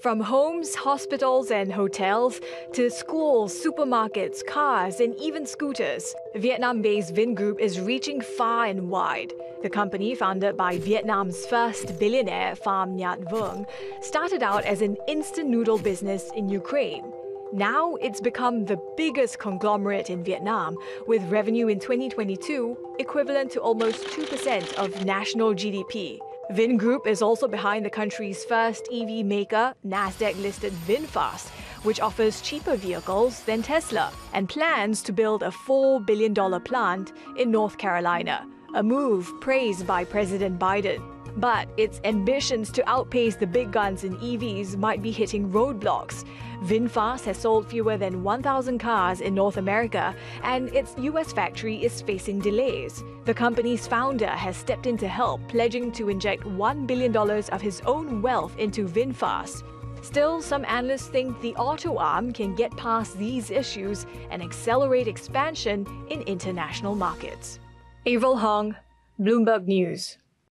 From homes, hospitals, and hotels to schools, supermarkets, cars, and even scooters, Vietnam based Vingroup is reaching far and wide. The company, founded by Vietnam's first billionaire, Pham Nhat Vuong, started out as an instant noodle business in Ukraine. Now it's become the biggest conglomerate in Vietnam, with revenue in 2022 equivalent to almost 2% of national GDP. Vingroup is also behind the country's first EV maker, Nasdaq listed VinFast, which offers cheaper vehicles than Tesla and plans to build a $4 billion plant in North Carolina, a move praised by President Biden. But its ambitions to outpace the big guns in EVs might be hitting roadblocks. VinFast has sold fewer than 1,000 cars in North America, and its US factory is facing delays. The company's founder has stepped in to help, pledging to inject $1 billion of his own wealth into VinFast. Still, some analysts think the auto arm can get past these issues and accelerate expansion in international markets. Avril Hong, Bloomberg News.